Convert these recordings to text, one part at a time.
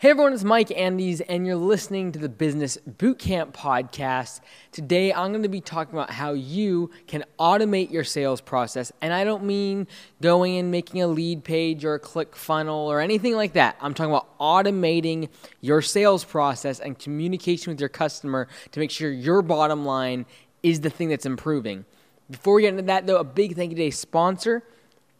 Hey everyone, it's Mike Andes, and you're listening to the Business Bootcamp podcast. Today, I'm going to be talking about how you can automate your sales process. And I don't mean going and making a lead page or a click funnel or anything like that. I'm talking about automating your sales process and communication with your customer to make sure your bottom line is the thing that's improving. Before we get into that, though, a big thank you to a sponsor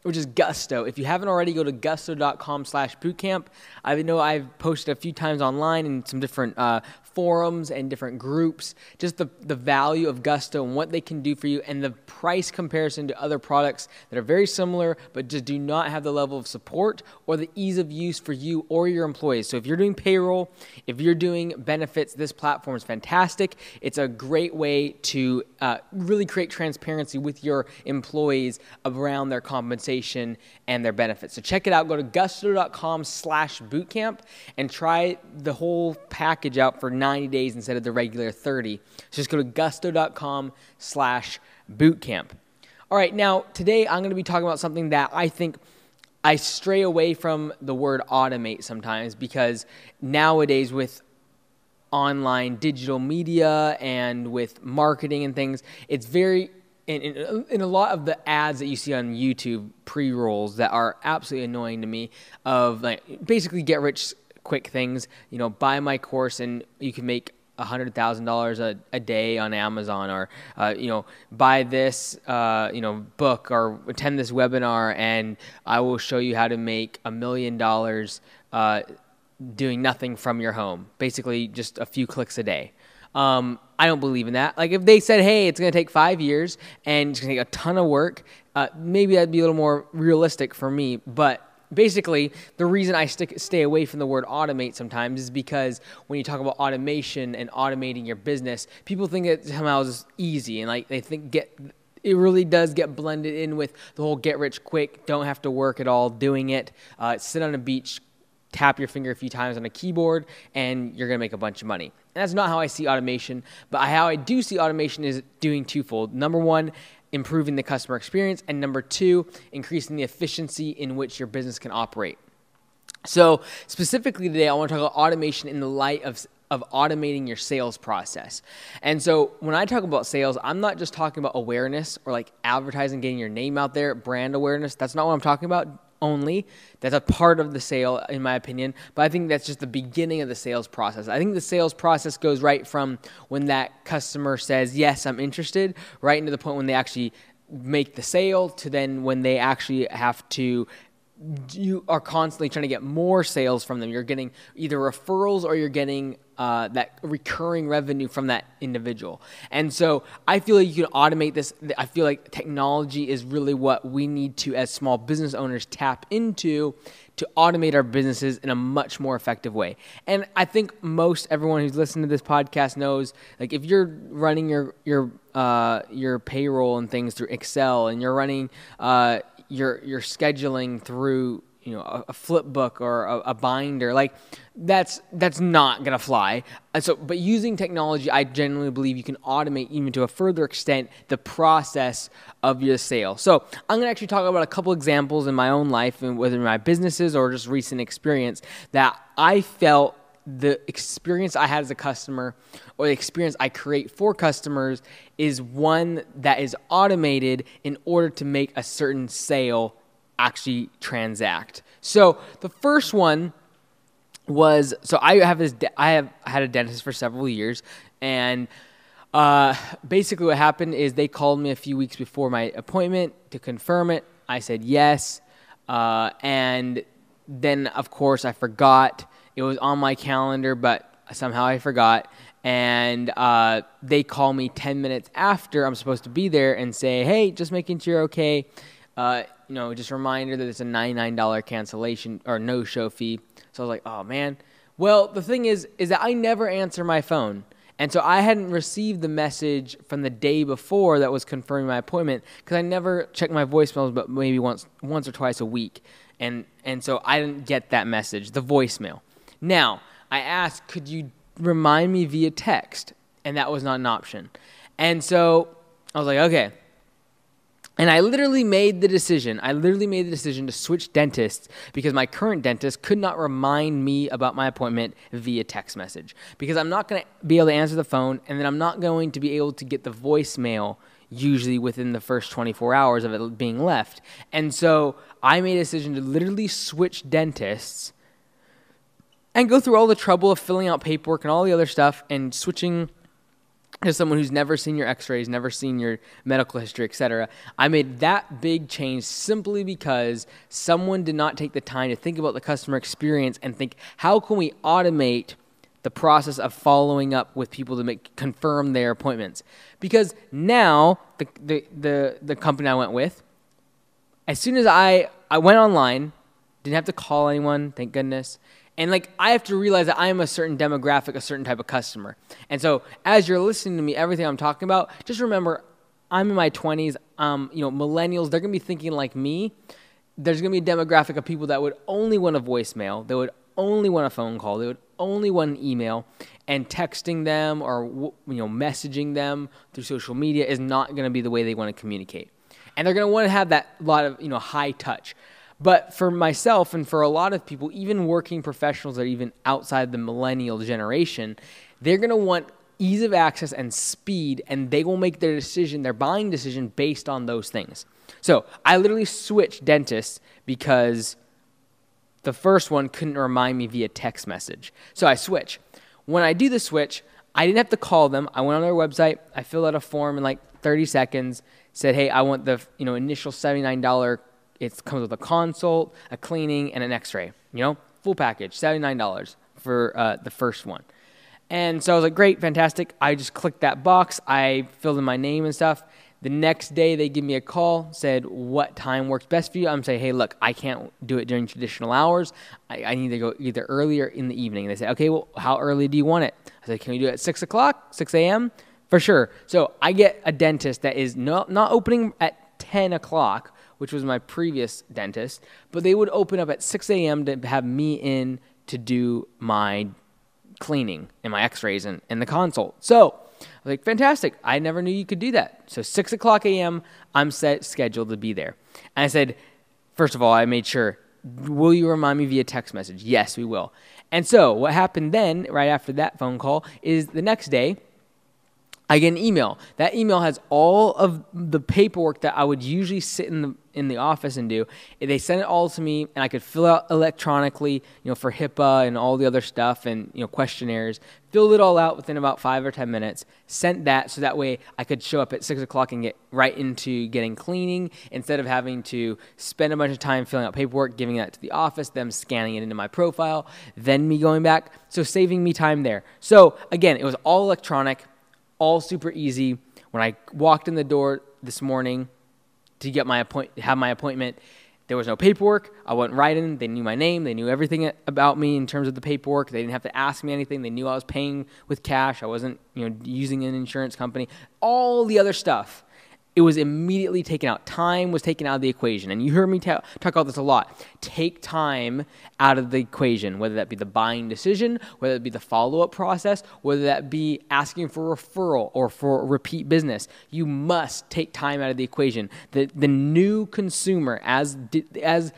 which is Gusto. If you haven't already, go to gusto.com slash bootcamp. I know I've posted a few times online in some different uh, forums and different groups, just the, the value of Gusto and what they can do for you and the price comparison to other products that are very similar but just do not have the level of support or the ease of use for you or your employees. So if you're doing payroll, if you're doing benefits, this platform is fantastic. It's a great way to uh, really create transparency with your employees around their compensation and their benefits. So check it out. Go to gusto.com slash bootcamp and try the whole package out for 90 days instead of the regular 30. So just go to gusto.com slash bootcamp. All right, now today I'm going to be talking about something that I think I stray away from the word automate sometimes because nowadays with online digital media and with marketing and things, it's very in, in, in, a lot of the ads that you see on YouTube pre rolls that are absolutely annoying to me of like basically get rich quick things. You know, buy my course and you can make hundred thousand dollars a day on Amazon, or uh, you know, buy this uh, you know book or attend this webinar, and I will show you how to make a million dollars uh, doing nothing from your home. Basically, just a few clicks a day. Um, I don't believe in that. Like if they said, "Hey, it's going to take five years and it's going to take a ton of work," uh, maybe that'd be a little more realistic for me. But basically the reason i stick, stay away from the word automate sometimes is because when you talk about automation and automating your business people think it somehow is easy and like they think get it really does get blended in with the whole get rich quick don't have to work at all doing it. Uh, sit on a beach tap your finger a few times on a keyboard and you're going to make a bunch of money. And that's not how i see automation but how i do see automation is doing twofold. Number one improving the customer experience, and number two, increasing the efficiency in which your business can operate. So, specifically today, I want to talk about automation in the light of of automating your sales process. And so when I talk about sales, I'm not just talking about awareness or like advertising, getting your name out there, brand awareness. That's not what I'm talking about only. That's a part of the sale, in my opinion. But I think that's just the beginning of the sales process. I think the sales process goes right from when that customer says, Yes, I'm interested, right into the point when they actually make the sale to then when they actually have to you are constantly trying to get more sales from them. You're getting either referrals or you're getting uh, that recurring revenue from that individual. And so I feel like you can automate this. I feel like technology is really what we need to, as small business owners, tap into to automate our businesses in a much more effective way. And I think most everyone who's listening to this podcast knows, like if you're running your your uh, your payroll and things through Excel, and you're running uh, your your scheduling through you know a, a flip book or a, a, binder like that's that's not gonna fly. And so but using technology i genuinely believe you can automate even to a further extent the process of your sale. So i'm gonna actually talk about a couple examples in my own life and whether my businesses or just recent experience that i felt the experience I had as a customer or the experience I create for customers is one that is automated in order to make a certain sale actually transact. So the first one was so I have this I have had a dentist for several years and uh, basically what happened is they called me a few weeks before my appointment to confirm it. I said yes, uh, and then of course I forgot. It was on my calendar, but somehow I forgot. And uh, they call me 10 minutes after I'm supposed to be there and say, hey, just making sure you're okay. Uh, you know, just a reminder that it's a $99 cancellation or no show fee. So I was like, oh man. Well, the thing is, is that I never answer my phone. And so I hadn't received the message from the day before that was confirming my appointment because I never check my voicemails, but maybe once, once or twice a week. And, and so I didn't get that message, the voicemail. Now, I asked, could you remind me via text? And that was not an option. And so I was like, okay, And I literally made the decision. I literally made the decision to switch dentists because my current dentist could not remind me about my appointment via text message. Because I'm not going to be able to answer the phone, and then I'm not going to be able to get the voicemail usually within the first 24 hours of it being left. And so I made a decision to literally switch dentists and go through all the trouble of filling out paperwork and all the other stuff and switching to someone who's never seen your x-rays never seen your medical history etc i made that big change simply because someone did not take the time to think about the customer experience and think how can we automate the process of following up with people to make confirm their appointments? Because now the, the, the, the company i went with as soon as i i went online didn't have to call anyone thank goodness and like I have to realize that I am a certain demographic, a certain type of customer. And so as you're listening to me, everything I'm talking about, just remember I'm in my 20s. Um, you know, millennials, they're gonna be thinking like me. There's gonna be a demographic of people that would only want a voicemail. They would only want a phone call. They would only want an email. And texting them or you know messaging them through social media is not gonna be the way they want to communicate. And they're gonna want to have that lot of you know high touch. But for myself and for a lot of people, even working professionals that are even outside the millennial generation, they're going to want ease of access and speed, and they will make their decision, their buying decision, based on those things. So I literally switched dentists because the first one couldn't remind me via text message. So I switch. When I do the switch, I didn't have to call them. I went on their website. I filled out a form in like 30 seconds. Said, "Hey, I want the you know initial $79 it comes with a consult, a cleaning, and an X-ray. You know, full package, seventy nine dollars for uh, the first one. And so I was like, great, fantastic. I just clicked that box. I filled in my name and stuff. The next day, they give me a call, said what time works best for you. I'm saying, hey, look, I can't do it during traditional hours. I, I need to go either earlier in the evening. And they say, okay, well, how early do you want it? I said, can we do it at 6 o'clock, 6 a.m.? For sure. So I get a dentist that is no, not opening at 10 o'clock, which was my previous dentist, but they would open up at 6 a.m. to have me in to do my cleaning and my x-rays and, and the consult. So I was like, fantastic. I never knew you could do that. So 6 o'clock a.m., I'm set scheduled to be there. And I said, first of all, I made sure, will you remind me via text message? Yes, we will. And so what happened then, right after that phone call, is the next day, I get an email. That email has all of the paperwork that I would usually sit in the in the office and do. They sent it all to me, and I could fill out electronically, you know, for HIPAA and all the other stuff, and you know, questionnaires. Filled it all out within about five or ten minutes. Sent that so that way I could show up at six o'clock and get right into getting cleaning instead of having to spend a bunch of time filling out paperwork, giving that to the office, them scanning it into my profile, then me going back. So saving me time there. So again, it was all electronic all super easy. When I walked in the door this morning to get my appoint have my appointment, there was no paperwork. I went right in. They knew my name. They knew everything about me in terms of the paperwork. They didn't have to ask me anything. They knew I was paying with cash. I wasn't, you know, using an insurance company. All the other stuff it was immediately taken out. Time was taken out of the equation. And you hear me ta- talk about this a lot. Take time out of the equation, whether that be the buying decision, whether it be the follow up process, whether that be asking for referral or for repeat business. You must take time out of the equation. The, the new consumer, as, as,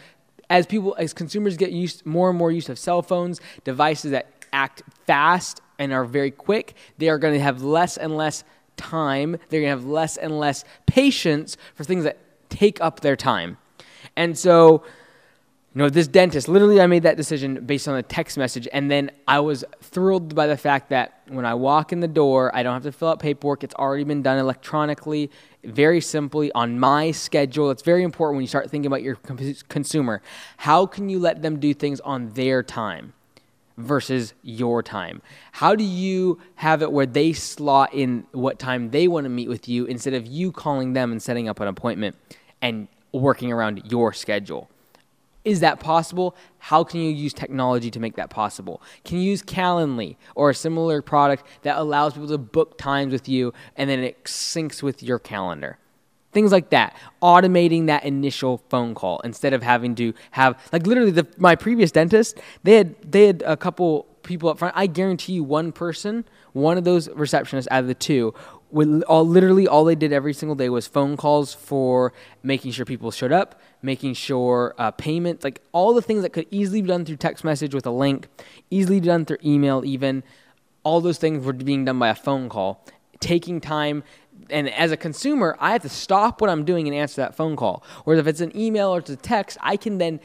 as people, as consumers get used more and more used of cell phones, devices that act fast and are very quick, they are going to have less and less time. They're going to have less and less patience for things that take up their time. And so, you know, this dentist, literally, I made that decision based on a text message. And then I was thrilled by the fact that when I walk in the door, I don't have to fill out paperwork. It's already been done electronically, very simply on my schedule. It's very important when you start thinking about your consumer. How can you let them do things on their time? Versus your time? How do you have it where they slot in what time they want to meet with you instead of you calling them and setting up an appointment and working around your schedule? Is that possible? How can you use technology to make that possible? Can you use Calendly or a similar product that allows people to book times with you and then it syncs with your calendar? Things like that. Automating that initial phone call instead of having to have like literally the, my previous dentist they had they had a couple people up front. I guarantee you one person one of those receptionists out of the two with all literally all they did every single day was phone calls for making sure people showed up, making sure uh, payment, like all the things that could easily be done through text message with a link, easily done through email, even. All those things were being done by a phone call, taking time. And as a consumer, I have to stop what I'm doing and answer that phone call. Whereas if it's an email or it's a text, I can then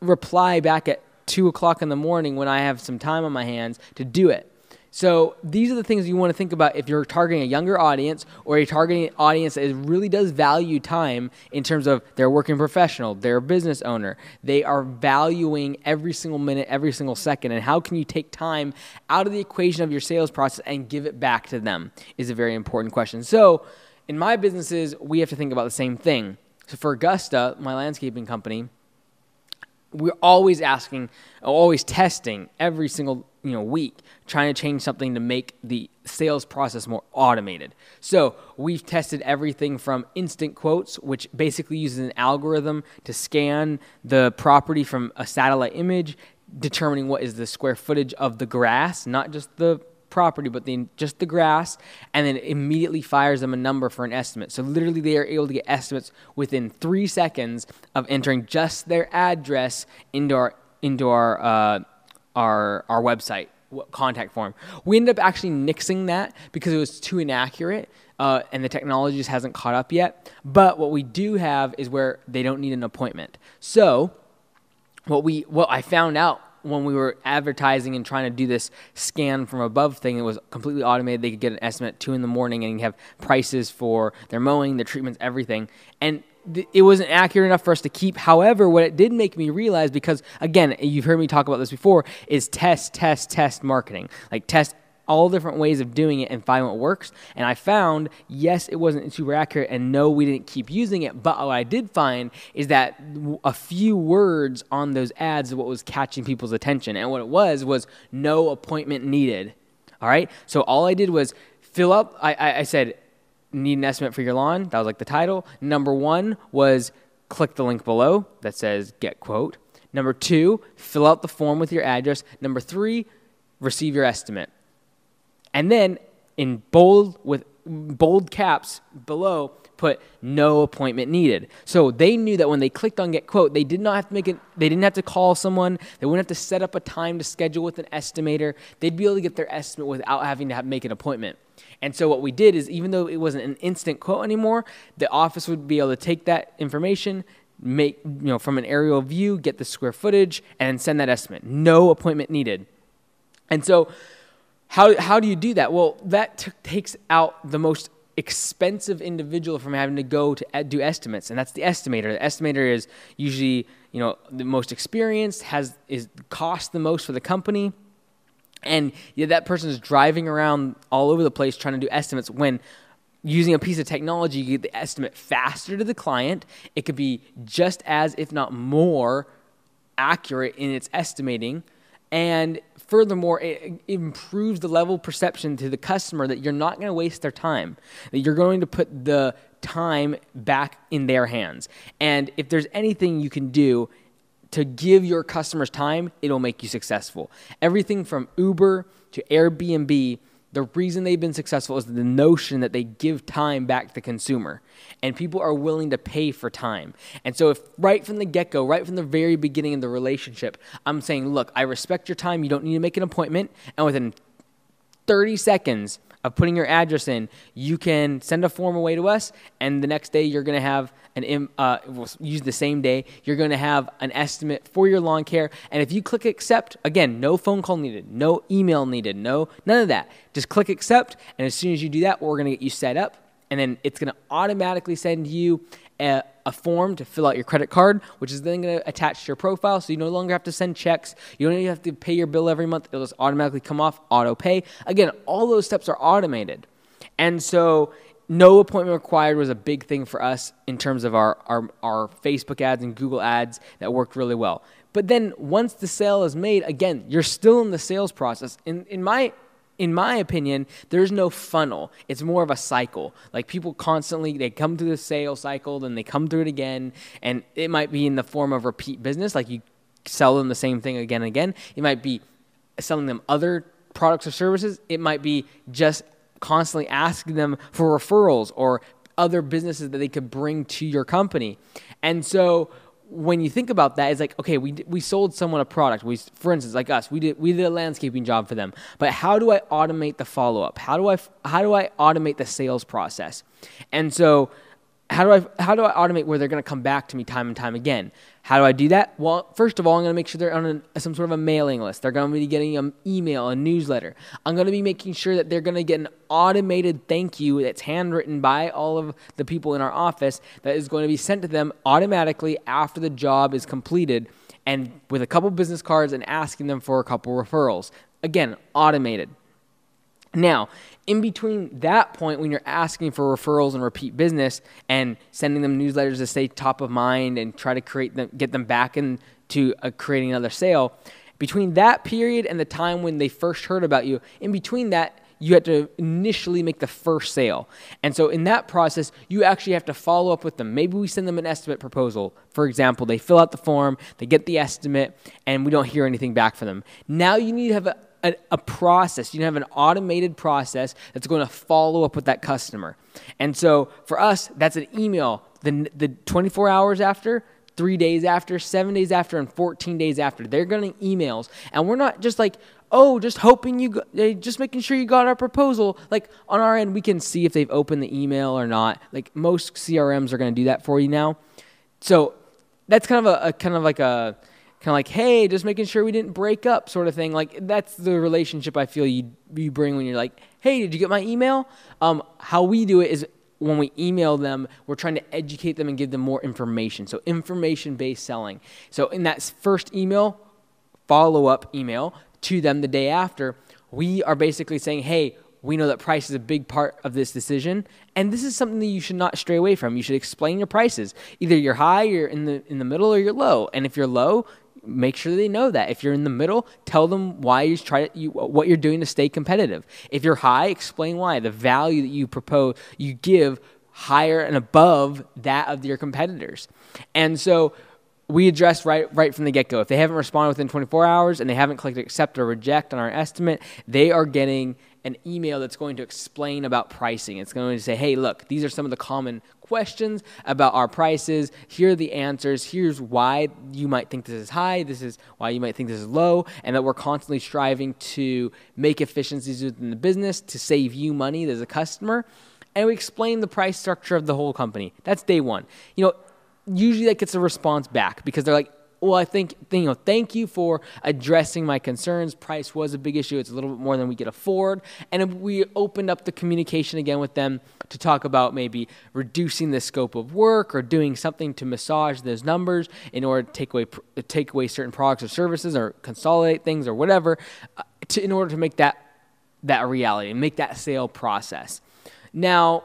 reply back at two o'clock in the morning when I have some time on my hands to do it. So these are the things you want to think about if you're targeting a younger audience or a targeting audience that really does value time in terms of they're a working professional, they're a business owner, they are valuing every single minute, every single second, and how can you take time out of the equation of your sales process and give it back to them is a very important question. So in my businesses, we have to think about the same thing. So for Augusta, my landscaping company, we're always asking, always testing every single you know week, trying to change something to make the sales process more automated. So we've tested everything from instant quotes, which basically uses an algorithm to scan the property from a satellite image, determining what is the square footage of the grass, not just the property, but the, just the grass, and then immediately fires them a number for an estimate. So literally, they are able to get estimates within three seconds of entering just their address into our into our uh, our our website contact form. We ended up actually nixing that because it was too inaccurate. Uh, and the technology just hasn't caught up yet. But what we do have is where they don't need an appointment. So, what we what I found out when we were advertising and trying to do this scan from above thing, it was completely automated. They could get an estimate at two in the morning and have prices for their mowing, their treatments, everything. And it wasn't accurate enough for us to keep. However, what it did make me realize, because again, you've heard me talk about this before, is test, test, test marketing. Like test all different ways of doing it and find what works. And I found, yes, it wasn't super accurate, and no, we didn't keep using it. But what I did find is that a few words on those ads is what was catching people's attention. And what it was was no appointment needed. All right. So all I did was fill up. I, I, I said, need an estimate for your lawn. That was like the title. Number one was click the link below that says get quote. Number two, fill out the form with your address. Number three, receive your estimate. And then in bold with bold caps below put no appointment needed. So they knew that when they clicked on get quote, they did not have to make it they didn't have to call someone, they wouldn't have to set up a time to schedule with an estimator. They'd be able to get their estimate without having to have, make an appointment. And so what we did is even though it wasn't an instant quote anymore, the office would be able to take that information, make you know from an aerial view, get the square footage and send that estimate. No appointment needed. And so how, how do you do that? Well, that t- takes out the most expensive individual from having to go to do estimates, and that's the estimator. The estimator is usually you know the most experienced, has is cost the most for the company, and yeah, that person is driving around all over the place trying to do estimates when. Using a piece of technology, you get the estimate faster to the client. It could be just as, if not more, accurate in its estimating and furthermore, it improves the level of perception to the customer that you're not going to waste their time, that you're going to put the time back in their hands. And if there's anything you can do to give your customers time, it'll make you successful. Everything from Uber to Airbnb the reason they've been successful is the notion that they give time back to the consumer and people are willing to pay for time. And so if right from the get-go, right from the very beginning of the relationship, I'm saying, "Look, I respect your time. You don't need to make an appointment." And within 30 seconds, of putting your address in, you can send a form away to us, and the next day you're going to have an uh, we'll use the same day. You're going to have an estimate for your lawn care, and if you click accept, again, no phone call needed, no email needed, no none of that. Just click accept, and as soon as you do that, we're going to get you set up, and then it's going to automatically send you a, a, form to fill out your credit card, which is then going to attach to your profile. So you no longer have to send checks. You don't even have to pay your bill every month. It'll just automatically come off auto pay. Again, all those steps are automated. And so no appointment required was a big thing for us in terms of our, our, our Facebook ads and Google ads that worked really well. But then once the sale is made, again, you're still in the sales process. In, in my in my opinion, there's no funnel. It's more of a cycle. Like people constantly they come through the sales cycle, then they come through it again, and it might be in the form of repeat business, like you sell them the same thing again and again. It might be selling them other products or services. It might be just constantly asking them for referrals or other businesses that they could bring to your company. And so when you think about that, it's like okay, we we sold someone a product. We, for instance, like us, we did we did a landscaping job for them. But how do I automate the follow up? How do I how do I automate the sales process? And so how do I how do I automate where they're going to come back to me time and time again? How do I do that? Well, first of all, I'm going to make sure they're on a, some sort of a mailing list. They're going to be getting an email, a newsletter. I'm going to be making sure that they're going to get an automated thank you that's handwritten by all of the people in our office that is going to be sent to them automatically after the job is completed and with a couple business cards and asking them for a couple referrals. Again, automated. Now, in between that point, when you're asking for referrals and repeat business and sending them newsletters to stay top of mind and try to create them, get them back into uh, creating another sale, between that period and the time when they first heard about you, in between that, you have to initially make the first sale. And so in that process, you actually have to follow up with them. Maybe we send them an estimate proposal. For example, they fill out the form, they get the estimate, and we don't hear anything back from them. Now you need to have a, a, a process. You have an automated process that's going to follow up with that customer. And so for us, that's an email. The, the 24 hours after, three days after, seven days after, and 14 days after. They're getting emails. And we're not just like, oh, just hoping you, got, just making sure you got our proposal. Like on our end, we can see if they've opened the email or not. Like most CRMs are going to do that for you now. So that's kind of a, a kind of like a, kind of like, hey, just making sure we didn't break up, sort of thing. Like that's the relationship I feel you you bring when you're like, hey, did you get my email? Um, how we do it is when we email them, we're trying to educate them and give them more information. So information based selling. So in that first email, follow up email to them the day after, we are basically saying, hey, we know that price is a big part of this decision, and this is something that you should not stray away from. You should explain your prices. Either you're high, you're in the in the middle, or you're low. And if you're low, make sure they know that. If you're in the middle, tell them why you try you, what you're doing to stay competitive. If you're high, explain why. The value that you propose, you give higher and above that of your competitors. And so we address right right from the get go. If they haven't responded within 24 hours and they haven't clicked accept or reject on our estimate, they are getting an email that's going to explain about pricing. It's going to say, hey, look, these are some of the common questions about our prices. Here are the answers. Here's why you might think this is high. This is why you might think this is low. And that we're constantly striving to make efficiencies within the business to save you money as a customer. And we explain the price structure of the whole company. That's day one. You know, usually that gets a response back because they're like, well, I think you know, thank you for addressing my concerns. Price was a big issue; it's a little bit more than we could afford, and we opened up the communication again with them to talk about maybe reducing the scope of work or doing something to massage those numbers in order to take away take away certain products or services or consolidate things or whatever, uh, to, in order to make that that a reality and make that sale process. Now,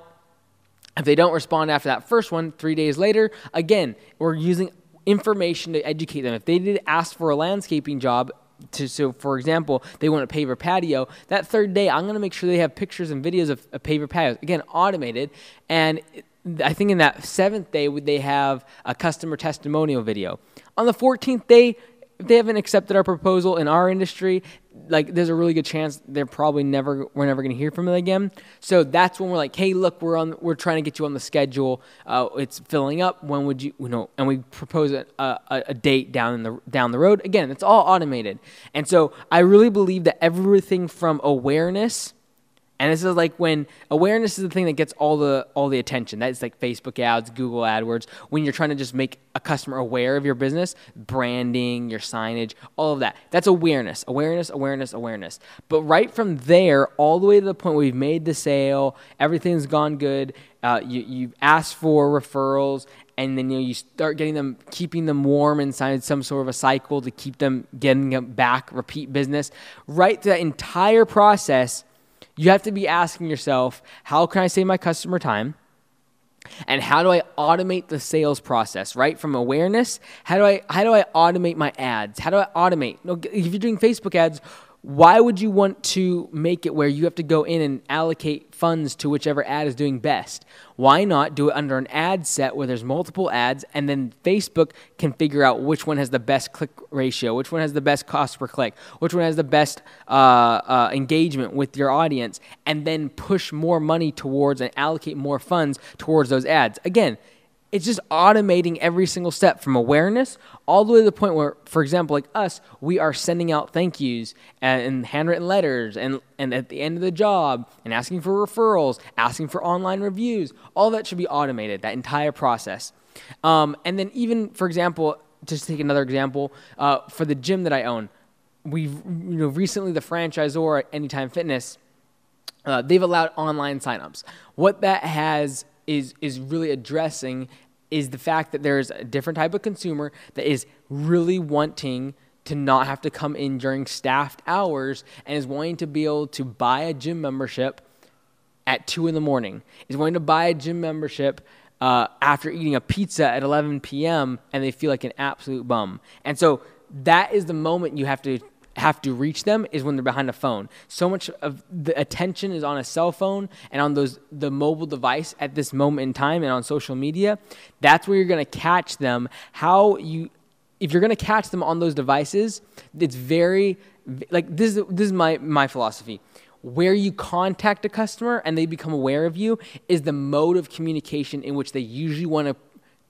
if they don't respond after that first one, three days later, again, we're using information to educate them. If they did ask for a landscaping job, to, so for example, they want a paver patio. That third day, I'm going to make sure they have pictures and videos of, of paver patios. Again, automated. And I think in that seventh day, would they have a customer testimonial video. On the 14th day, if they haven't accepted our proposal in our industry, like there's a really good chance they're probably never we're never going to hear from them again. So that's when we're like, hey, look, we're on we're trying to get you on the schedule. Uh, it's filling up. When would you you know? And we propose a, a, a date down in the down the road. Again, it's all automated. And so I really believe that everything from awareness and this is like when awareness is the thing that gets all the all the attention. That's like Facebook ads, Google AdWords. When you're trying to just make a customer aware of your business, branding, your signage, all of that. That's awareness, awareness, awareness, awareness. But right from there, all the way to the point where we've made the sale, everything's gone good. Uh, you you've asked for referrals, and then you know you start getting them keeping them warm inside some sort of a cycle to keep them getting them back repeat business right through that entire process you have to be asking yourself, how can I save my customer time? And how do I automate the sales process, right? From awareness, how do I how do I automate my ads? How do I automate? if you're doing Facebook ads, why would you want to make it where you have to go in and allocate funds to whichever ad is doing best? Why not do it under an ad set where there's multiple ads and then Facebook can figure out which one has the best click ratio, which one has the best cost per click, which one has the best uh, uh, engagement with your audience, and then push more money towards and allocate more funds towards those ads? Again, it's just automating every single step from awareness all the way to the point where, for example, like us, we are sending out thank yous and, handwritten letters and, and at the end of the job and asking for referrals, asking for online reviews. All that should be automated, that entire process. Um, and then, even, for example, just take another example, uh, for the gym that I own, we've, you know, recently the franchisor at Anytime Fitness, uh, they've allowed online signups. What that has is is really addressing is the fact that there's a different type of consumer that is really wanting to not have to come in during staffed hours and is wanting to be able to buy a gym membership at two in the morning, is wanting to buy a gym membership uh, after eating a pizza at 11 p.m. and they feel like an absolute bum. And so that is the moment you have to have to reach them is when they're behind a phone. So much of the attention is on a cell phone and on those the mobile device at this moment in time and on social media. That's where you're going to catch them. How you if you're going to catch them on those devices, it's very like this is this is my my philosophy. Where you contact a customer and they become aware of you is the mode of communication in which they usually want to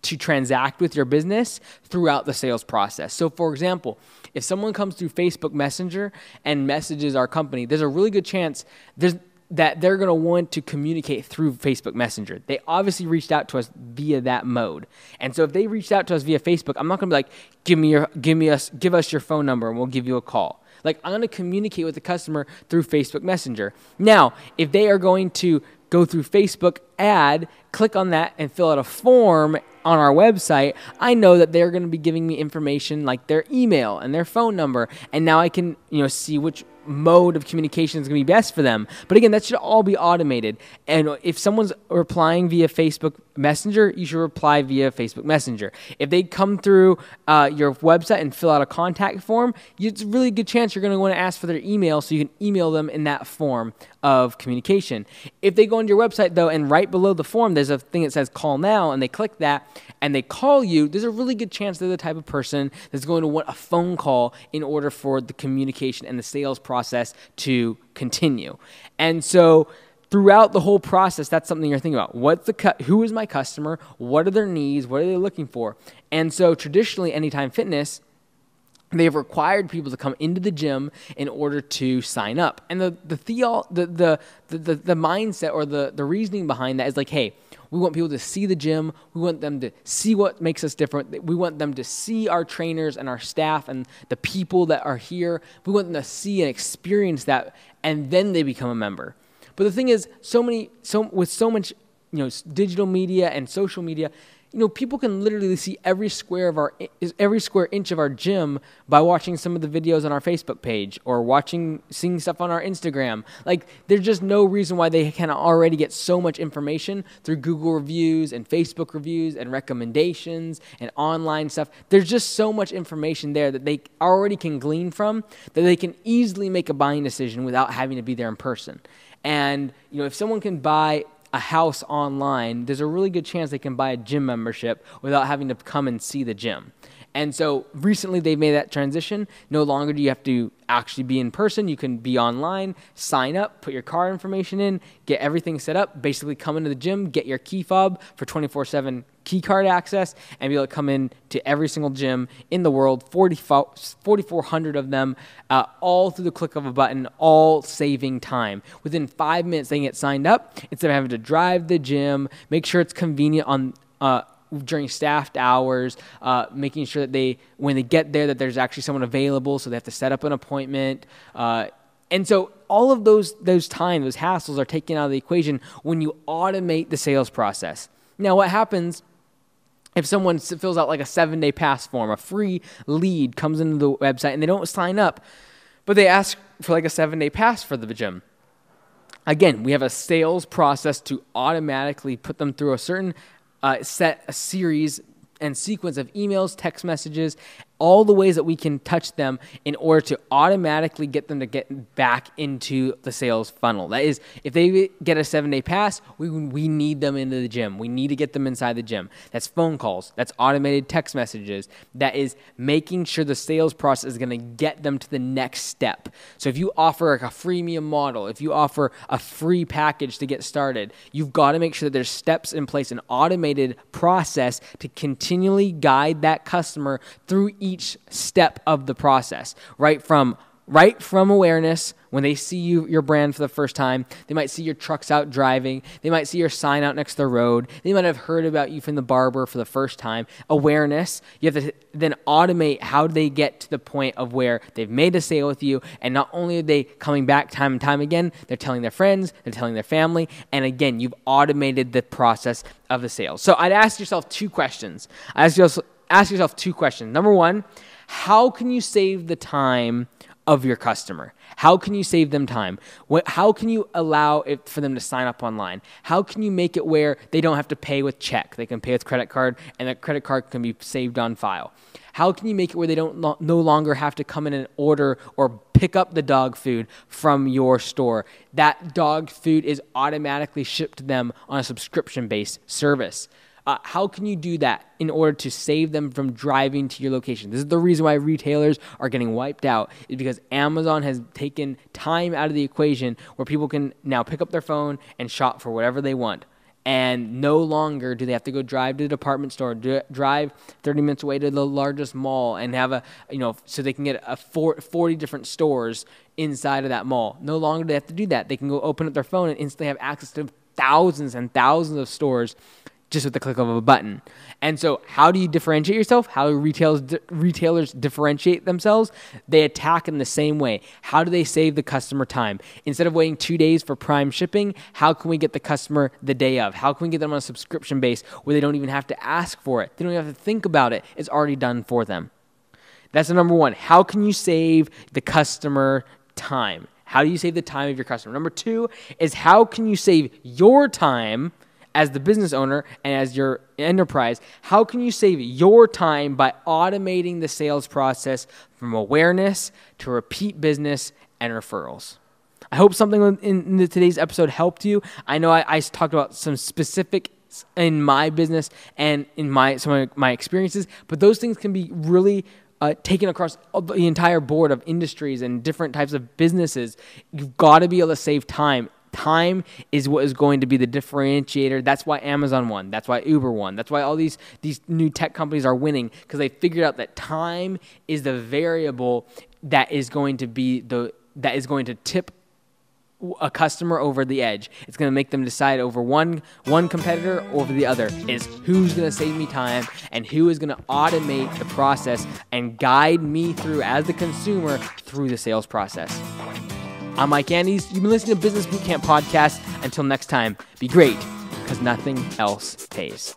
to transact with your business throughout the sales process. So, for example, if someone comes through Facebook Messenger and messages our company, there's a really good chance there's that they're going to want to communicate through Facebook Messenger. They obviously reached out to us via that mode. And so if they reached out to us via Facebook, I'm not going to be like, "Give me your give me us give us your phone number and we'll give you a call." Like I'm going to communicate with the customer through Facebook Messenger. Now, if they are going to go through Facebook ad, click on that and fill out a form on our website, I know that they're going to be giving me information like their email and their phone number, and now I can you know see which mode of communication is going to be best for them. But again, that should all be automated. And if someone's replying via Facebook Messenger, you should reply via Facebook Messenger. If they come through uh, your website and fill out a contact form, it's a really good chance you're going to want to ask for their email so you can email them in that form of communication. If they go onto your website though, and right below the form, there's a thing that says call now, and they click that and they call you, there's a really good chance they're the type of person that's going to want a phone call in order for the communication and the sales process to continue. And so, throughout the whole process, that's something you're thinking about. What's the cu- who is my customer? What are their needs? What are they looking for? And so traditionally, Anytime Fitness, they've required people to come into the gym in order to sign up. And the the, the the the the mindset or the the reasoning behind that is like, hey, we want people to see the gym. We want them to see what makes us different. We want them to see our trainers and our staff and the people that are here. We want them to see and experience that, and then they become a member. But the thing is, so many, so with so much, you know, digital media and social media, you know, people can literally see every square of our every square inch of our gym by watching some of the videos on our Facebook page or watching seeing stuff on our Instagram. Like there's just no reason why they can already get so much information through Google reviews and Facebook reviews and recommendations and online stuff. There's just so much information there that they already can glean from that they can easily make a buying decision without having to be there in person. And you know, if someone can buy a house online, there's a really good chance they can buy a gym membership without having to come and see the gym. And so recently they've made that transition. No longer do you have to actually be in person. You can be online, sign up, put your card information in, get everything set up, basically come into the gym, get your key fob for 24 7 key card access, and be able to come in to every single gym in the world, 4,400 of them, uh, all through the click of a button, all saving time. Within five minutes, they can get signed up instead of having to drive the gym, make sure it's convenient on. Uh, during staffed hours, uh, making sure that they, when they get there, that there's actually someone available, so they have to set up an appointment. Uh, and so all of those those time, those hassles are taken out of the equation when you automate the sales process. Now, what happens if someone fills out like a seven day pass form, a free lead comes into the website and they don't sign up, but they ask for like a seven day pass for the gym? Again, we have a sales process to automatically put them through a certain uh, set a series and sequence of emails, text messages, all the ways that we can touch them in order to automatically get them to get back into the sales funnel. That is, if they get a seven day pass, we, we need them into the gym. We need to get them inside the gym. That's phone calls, that's automated text messages, that is making sure the sales process is going to get them to the next step. So if you offer like a freemium model, if you offer a free package to get started, you've got to make sure that there's steps in place, an automated process to continually guide that customer through each step of the process, right? From right from awareness when they see you your brand for the first time they might see your trucks out driving they might see your sign out next to the road they might have heard about you from the barber for the first time. Awareness you have to then automate how they get to the point of where they've made a sale with you and not only are they coming back time and time again they're telling their friends they're telling their family and again you've automated the process of the sale. So i'd ask yourself two questions. I ask yourself, ask yourself two questions number one how can you save the time of your customer? How can you save them time? How can you allow it for them to sign up online? How can you make it where they don't have to pay with check? They can pay with credit card, and that credit card can be saved on file. How can you make it where they don't no longer have to come in and order or pick up the dog food from your store? That dog food is automatically shipped to them on a subscription based service. Uh, how can you do that in order to save them from driving to your location? This is the reason why retailers are getting wiped out, is because Amazon has taken time out of the equation where people can now pick up their phone and shop for whatever they want. And no longer do they have to go drive to the department store, drive 30 minutes away to the largest mall, and have a, you know, so they can get a 40 different stores inside of that mall. No longer do they have to do that. They can go open up their phone and instantly have access to thousands and thousands of stores just with the click of a button. And so, how do you differentiate yourself? How do retailers, retailers differentiate themselves? They attack in the same way. How do they save the customer time? Instead of waiting two days for prime shipping, how can we get the customer the day of? How can we get them on a subscription base where they don't even have to ask for it? They don't even have to think about it. It's already done for them. That's the number one. How can you save the customer time? How do you save the time of your customer? Number two is how can you save your time? As the business owner and as your enterprise, how can you save your time by automating the sales process from awareness to repeat business and referrals? I hope something in, today's episode helped you. I know I, I talked about some specific in my business and in my some of my experiences, but those things can be really uh, taken across the entire board of industries and different types of businesses. You've got to be able to save time time is what is going to be the differentiator. That's why Amazon won. That's why Uber won. That's why all these these new tech companies are winning because they figured out that time is the variable that is going to be the that is going to tip a customer over the edge. It's going to make them decide over one one competitor over the other is who's going to save me time and who is going to automate the process and guide me through as the consumer through the sales process. I'm Mike Andes. You've been listening to Business Bootcamp Podcast. Until next time, be great because nothing else pays.